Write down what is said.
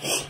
Hey.